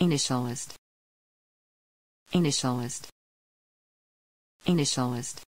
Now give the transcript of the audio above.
Initialist. Initialist. Initialist.